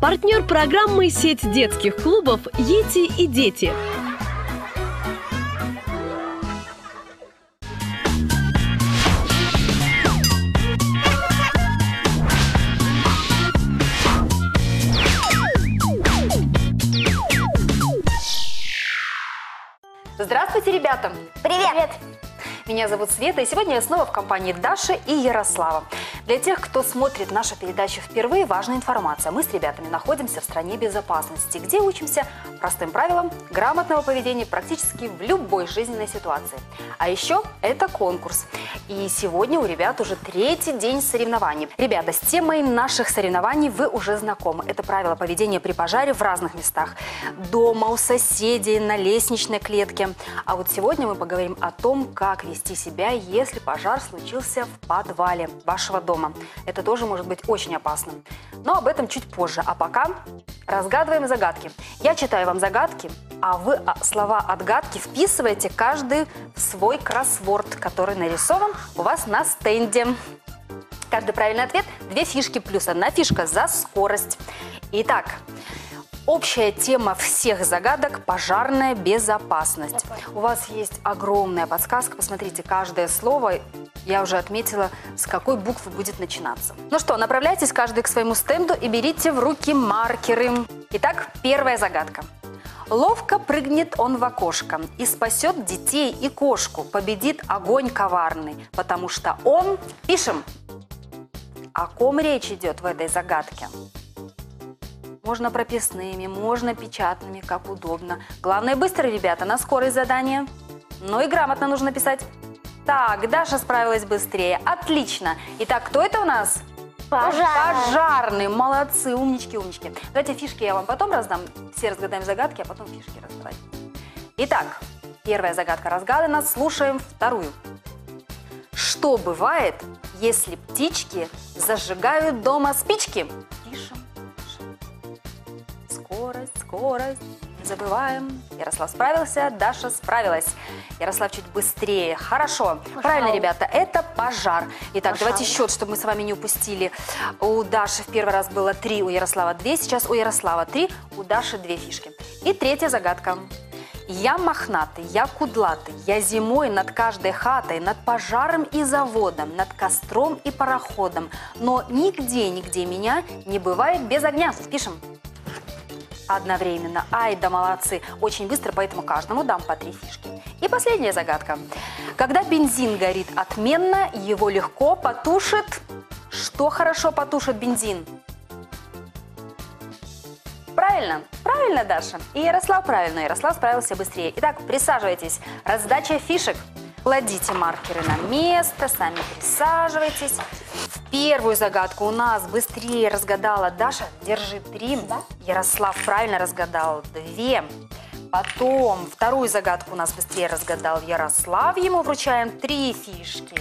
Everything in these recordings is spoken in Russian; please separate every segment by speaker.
Speaker 1: Партнер программы «Сеть детских клубов «Ети и дети».
Speaker 2: Здравствуйте, ребята!
Speaker 3: Привет!
Speaker 2: Меня зовут Света, и сегодня я снова в компании Даши и Ярослава. Для тех, кто смотрит нашу передачу впервые, важная информация. Мы с ребятами находимся в стране безопасности, где учимся простым правилам грамотного поведения практически в любой жизненной ситуации. А еще это конкурс. И сегодня у ребят уже третий день соревнований. Ребята, с темой наших соревнований вы уже знакомы. Это правила поведения при пожаре в разных местах. Дома, у соседей, на лестничной клетке. А вот сегодня мы поговорим о том, как вести себя, если пожар случился в подвале вашего дома дома. Это тоже может быть очень опасным. Но об этом чуть позже. А пока разгадываем загадки. Я читаю вам загадки, а вы а, слова отгадки вписываете каждый в свой кроссворд, который нарисован у вас на стенде. Каждый правильный ответ – две фишки плюс одна фишка за скорость. Итак, Общая тема всех загадок – пожарная безопасность. У вас есть огромная подсказка. Посмотрите, каждое слово я уже отметила, с какой буквы будет начинаться. Ну что, направляйтесь каждый к своему стенду и берите в руки маркеры. Итак, первая загадка. Ловко прыгнет он в окошко и спасет детей и кошку, победит огонь коварный, потому что он... Пишем! О ком речь идет в этой загадке? Можно прописными, можно печатными, как удобно. Главное быстро, ребята, на скорость задания. Ну и грамотно нужно писать. Так, Даша справилась быстрее. Отлично. Итак, кто это у нас?
Speaker 3: Пожарный.
Speaker 2: Пожарный. Молодцы, умнички, умнички. Давайте фишки я вам потом раздам. Все разгадаем загадки, а потом фишки раздавать. Итак, первая загадка разгадана. Слушаем вторую. Что бывает, если птички зажигают дома спички? Пишем. Скорость, скорость забываем. Ярослав справился, Даша справилась. Ярослав чуть быстрее. Хорошо.
Speaker 3: Пожалуйста.
Speaker 2: Правильно, ребята, это пожар. Итак,
Speaker 3: Пожалуйста.
Speaker 2: давайте счет, чтобы мы с вами не упустили. У Даши в первый раз было три, у Ярослава две. Сейчас у Ярослава три, у Даши две фишки. И третья загадка. Я мохнатый, я кудлатый, я зимой над каждой хатой, над пожаром и заводом, над костром и пароходом. Но нигде, нигде меня не бывает без огня. Пишем одновременно. Ай, да молодцы. Очень быстро, поэтому каждому дам по три фишки. И последняя загадка. Когда бензин горит отменно, его легко потушит... Что хорошо потушит бензин? Правильно, правильно, Даша. И Ярослав правильно, Ярослав справился быстрее. Итак, присаживайтесь. Раздача фишек. Кладите маркеры на место, сами присаживайтесь. Первую загадку у нас быстрее разгадала Даша. Держи три.
Speaker 3: Да.
Speaker 2: Ярослав правильно разгадал две. Потом вторую загадку у нас быстрее разгадал Ярослав. Ему вручаем три фишки.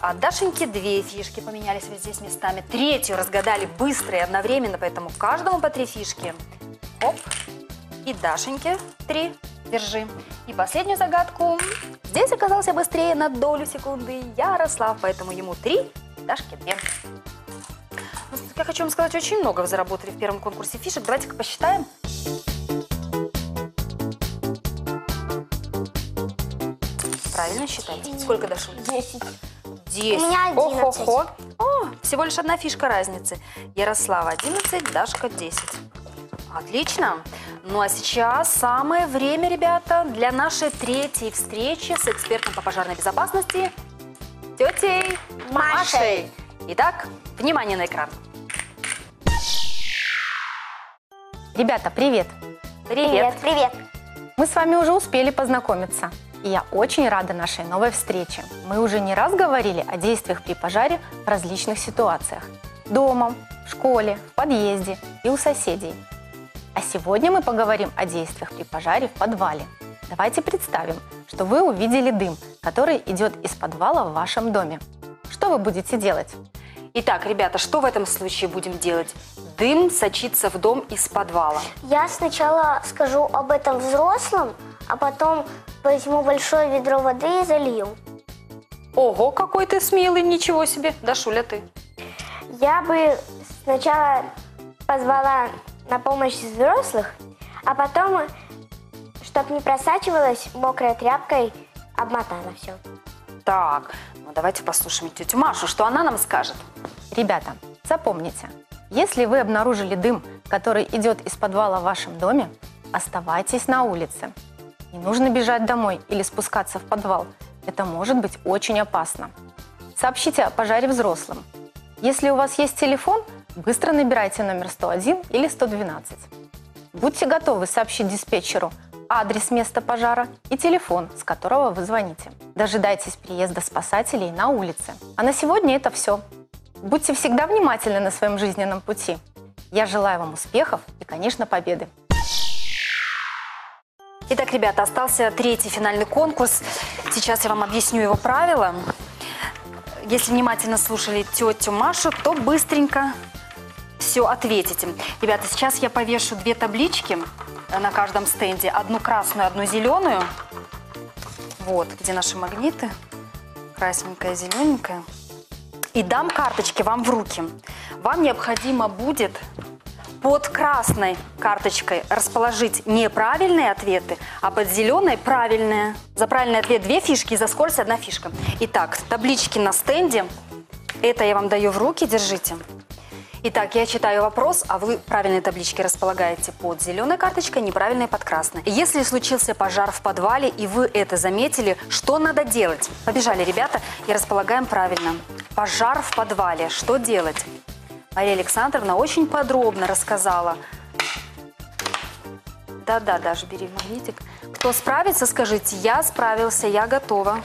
Speaker 2: А Дашеньке две фишки поменялись вот здесь местами. Третью разгадали быстро и одновременно, поэтому каждому по три фишки. Оп. И Дашеньке три. Держи. И последнюю загадку. Здесь оказался быстрее на долю секунды Ярослав, поэтому ему три, Дашке две. Ну, Я хочу вам сказать, очень много вы заработали в первом конкурсе фишек. Давайте-ка посчитаем. Правильно считаете? Сколько дошло?
Speaker 3: Десять.
Speaker 2: 10.
Speaker 3: У меня 11.
Speaker 2: О, О, всего лишь одна фишка разницы. Ярослава 11, Дашка 10. Отлично. Ну а сейчас самое время, ребята, для нашей третьей встречи с экспертом по пожарной безопасности тетей
Speaker 3: Машей.
Speaker 2: Итак, внимание на экран.
Speaker 4: Ребята, привет!
Speaker 3: Привет, привет.
Speaker 4: Мы с вами уже успели познакомиться. И я очень рада нашей новой встрече. Мы уже не раз говорили о действиях при пожаре в различных ситуациях. Дома, в школе, в подъезде и у соседей. А сегодня мы поговорим о действиях при пожаре в подвале. Давайте представим, что вы увидели дым, который идет из подвала в вашем доме. Что вы будете делать?
Speaker 2: Итак, ребята, что в этом случае будем делать? Дым сочится в дом из подвала.
Speaker 3: Я сначала скажу об этом взрослым, а потом возьму большое ведро воды и залью.
Speaker 2: Ого, какой ты смелый, ничего себе. Дашуля, ты.
Speaker 3: Я бы сначала позвала на помощь взрослых, а потом, чтобы не просачивалась мокрой тряпкой, обмотала все.
Speaker 2: Так, ну давайте послушаем тетю Машу, что она нам скажет.
Speaker 4: Ребята, запомните, если вы обнаружили дым, который идет из подвала в вашем доме, оставайтесь на улице. Не нужно бежать домой или спускаться в подвал. Это может быть очень опасно. Сообщите о пожаре взрослым. Если у вас есть телефон, быстро набирайте номер 101 или 112. Будьте готовы сообщить диспетчеру адрес места пожара и телефон, с которого вы звоните. Дожидайтесь приезда спасателей на улице. А на сегодня это все. Будьте всегда внимательны на своем жизненном пути. Я желаю вам успехов и, конечно, победы.
Speaker 2: Итак, ребята, остался третий финальный конкурс. Сейчас я вам объясню его правила. Если внимательно слушали тетю Машу, то быстренько все ответите. Ребята, сейчас я повешу две таблички на каждом стенде. Одну красную, одну зеленую. Вот, где наши магниты. Красненькая, зелененькая. И дам карточки вам в руки. Вам необходимо будет под красной карточкой расположить неправильные ответы, а под зеленой правильные. За правильный ответ две фишки, за скорость одна фишка. Итак, таблички на стенде. Это я вам даю в руки, держите. Итак, я читаю вопрос, а вы правильные таблички располагаете под зеленой карточкой, неправильные под красной. Если случился пожар в подвале, и вы это заметили, что надо делать? Побежали, ребята, и располагаем правильно. Пожар в подвале. Что делать? Мария Александровна очень подробно рассказала. Да-да, даже бери магнитик. Кто справится, скажите, я справился, я готова.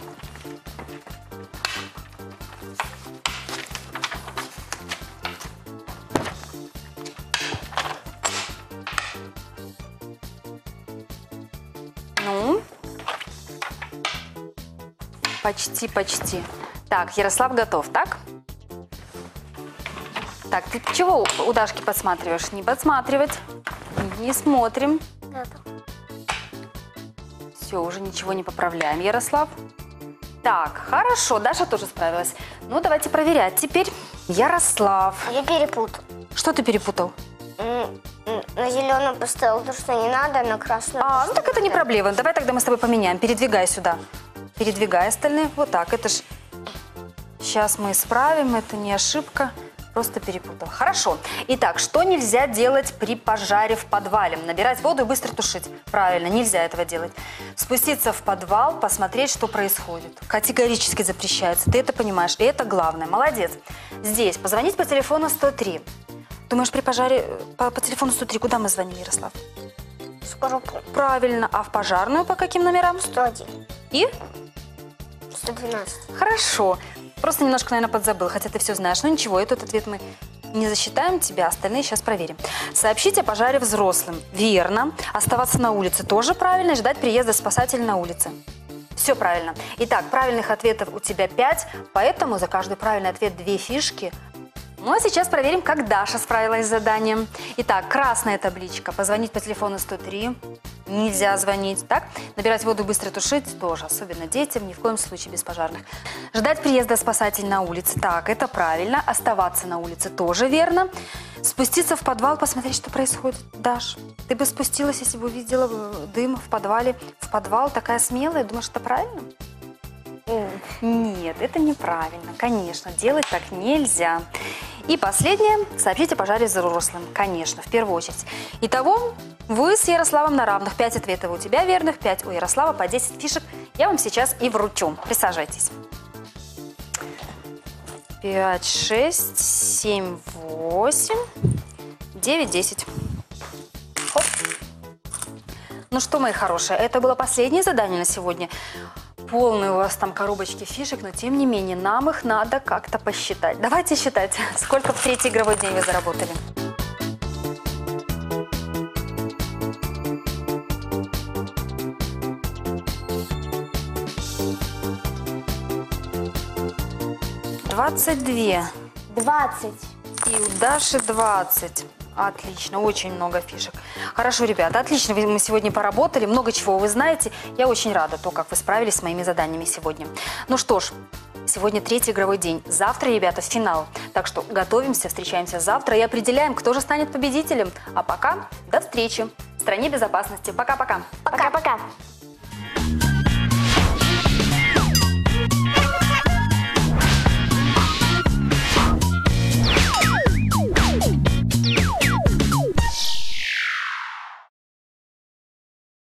Speaker 2: Почти, почти. Так, Ярослав готов, так? Так, ты чего у Дашки подсматриваешь? Не подсматривать. Не смотрим. Все, уже ничего не поправляем, Ярослав. Так, хорошо, Даша тоже справилась. Ну, давайте проверять. Теперь Ярослав.
Speaker 3: Я перепутал.
Speaker 2: Что ты перепутал?
Speaker 3: М, м, На зеленую поставил то, что не надо, на красную
Speaker 2: А, ну так это не проблема. Давай тогда мы с тобой поменяем. Передвигай сюда. Передвигай остальные. Вот так. Это ж... Сейчас мы исправим. Это не ошибка. Просто перепутал. Хорошо. Итак, что нельзя делать при пожаре в подвале? Набирать воду и быстро тушить. Правильно, нельзя этого делать. Спуститься в подвал, посмотреть, что происходит. Категорически запрещается. Ты это понимаешь. И это главное. Молодец. Здесь позвонить по телефону 103. Думаешь, при пожаре э, по, по телефону 103 куда мы звоним, Ярослав?
Speaker 3: Скоропу.
Speaker 2: Правильно. А в пожарную по каким номерам?
Speaker 3: 101.
Speaker 2: И?
Speaker 3: 112.
Speaker 2: Хорошо. Просто немножко, наверное, подзабыл, хотя ты все знаешь. Но ничего, этот ответ мы не засчитаем тебя, остальные сейчас проверим. Сообщить о пожаре взрослым. Верно. Оставаться на улице тоже правильно. Ждать приезда спасателя на улице. Все правильно. Итак, правильных ответов у тебя 5, поэтому за каждый правильный ответ две фишки. Ну а сейчас проверим, как Даша справилась с заданием. Итак, красная табличка. Позвонить по телефону 103. Нельзя звонить, так? Набирать воду быстро тушить тоже, особенно детям, ни в коем случае без пожарных. Ждать приезда спасателя на улице. Так, это правильно. Оставаться на улице тоже верно. Спуститься в подвал, посмотреть, что происходит. Даш, ты бы спустилась, если бы увидела э, дым в подвале. В подвал такая смелая, думаешь, это правильно? Нет, это неправильно. Конечно, делать так нельзя. И последнее. Сообщите о пожаре взрослым. Конечно, в первую очередь. Итого, вы с Ярославом на равных. 5 ответов у тебя верных, 5 у Ярослава, по 10 фишек. Я вам сейчас и вручу. Присаживайтесь. 5, 6, 7, 8, 9, 10. Хоп. Ну что, мои хорошие, это было последнее задание на сегодня. Полные у вас там коробочки фишек, но тем не менее нам их надо как-то посчитать. Давайте считать, сколько в третий игровой день вы заработали. Двадцать две.
Speaker 3: 20.
Speaker 2: И у Даши 20. Отлично, очень много фишек. Хорошо, ребята, отлично мы сегодня поработали, много чего вы знаете. Я очень рада то, как вы справились с моими заданиями сегодня. Ну что ж, Сегодня третий игровой день. Завтра, ребята, финал. Так что готовимся, встречаемся завтра и определяем, кто же станет победителем. А пока до встречи в стране безопасности. Пока-пока.
Speaker 3: Пока-пока.